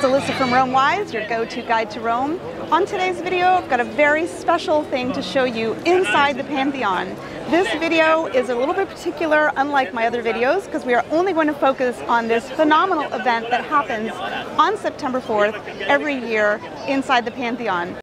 Melissa from RomeWise, your go-to guide to Rome. On today's video, I've got a very special thing to show you inside the Pantheon. This video is a little bit particular, unlike my other videos, because we are only going to focus on this phenomenal event that happens on September 4th every year inside the Pantheon.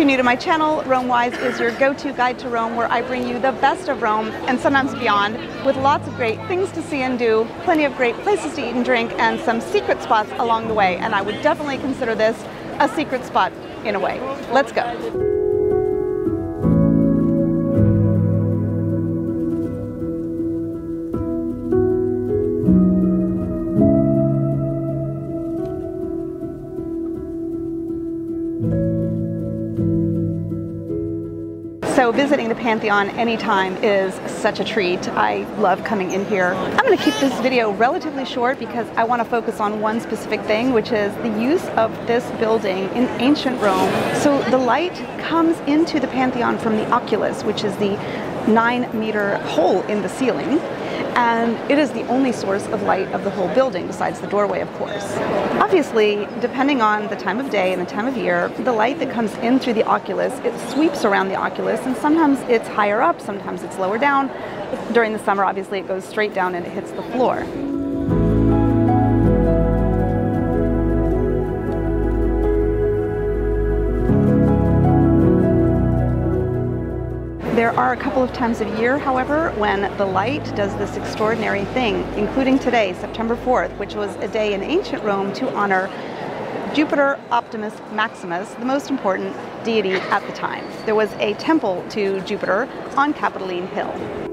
You're new to my channel, RomeWise is your go-to guide to Rome where I bring you the best of Rome and sometimes beyond with lots of great things to see and do, plenty of great places to eat and drink, and some secret spots along the way. And I would definitely consider this a secret spot in a way. Let's go. So visiting the Pantheon anytime is such a treat. I love coming in here. I'm going to keep this video relatively short because I want to focus on one specific thing, which is the use of this building in ancient Rome. So the light comes into the Pantheon from the oculus, which is the nine meter hole in the ceiling and it is the only source of light of the whole building besides the doorway of course. Obviously, depending on the time of day and the time of year, the light that comes in through the oculus, it sweeps around the oculus and sometimes it's higher up, sometimes it's lower down. During the summer, obviously, it goes straight down and it hits the floor. Are a couple of times a year, however, when the light does this extraordinary thing, including today, September 4th, which was a day in ancient Rome to honor Jupiter Optimus Maximus, the most important deity at the time. There was a temple to Jupiter on Capitoline Hill.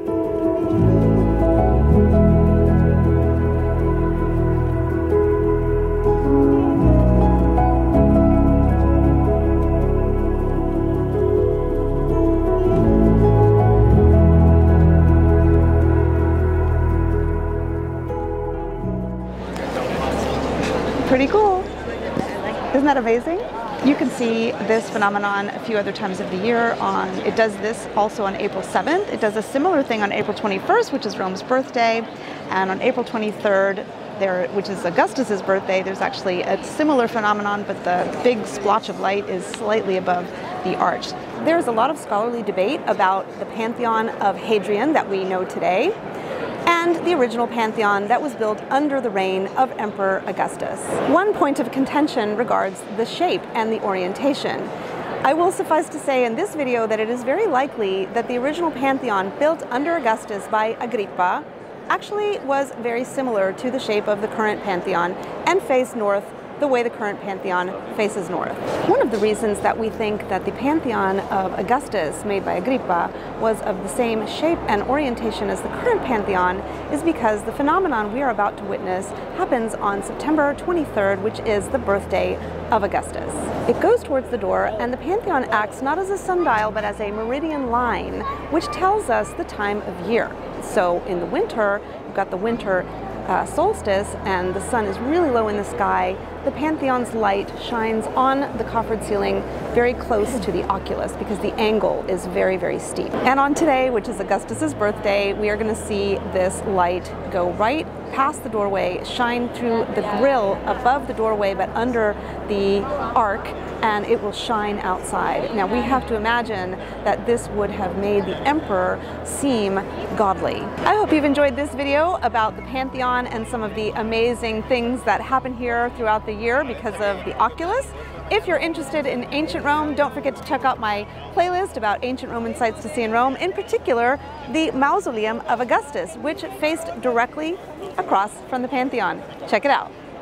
Pretty cool. Isn't that amazing? You can see this phenomenon a few other times of the year on, it does this also on April 7th. It does a similar thing on April 21st, which is Rome's birthday. And on April 23rd, there, which is Augustus's birthday, there's actually a similar phenomenon, but the big splotch of light is slightly above the arch. There's a lot of scholarly debate about the pantheon of Hadrian that we know today and the original Pantheon that was built under the reign of Emperor Augustus. One point of contention regards the shape and the orientation. I will suffice to say in this video that it is very likely that the original Pantheon built under Augustus by Agrippa actually was very similar to the shape of the current Pantheon and faced north the way the current Pantheon faces north. One of the reasons that we think that the Pantheon of Augustus, made by Agrippa, was of the same shape and orientation as the current Pantheon is because the phenomenon we are about to witness happens on September 23rd, which is the birthday of Augustus. It goes towards the door, and the Pantheon acts not as a sundial, but as a meridian line, which tells us the time of year. So in the winter, you've got the winter uh, solstice and the sun is really low in the sky, the Pantheon's light shines on the coffered ceiling very close to the oculus because the angle is very, very steep. And on today, which is Augustus's birthday, we are going to see this light go right past the doorway, shine through the grill above the doorway but under the arc and it will shine outside. Now we have to imagine that this would have made the emperor seem godly. I hope you've enjoyed this video about the Pantheon and some of the amazing things that happen here throughout the year because of the Oculus. If you're interested in ancient Rome, don't forget to check out my playlist about ancient Roman sites to see in Rome, in particular the Mausoleum of Augustus, which faced directly across from the Pantheon. Check it out.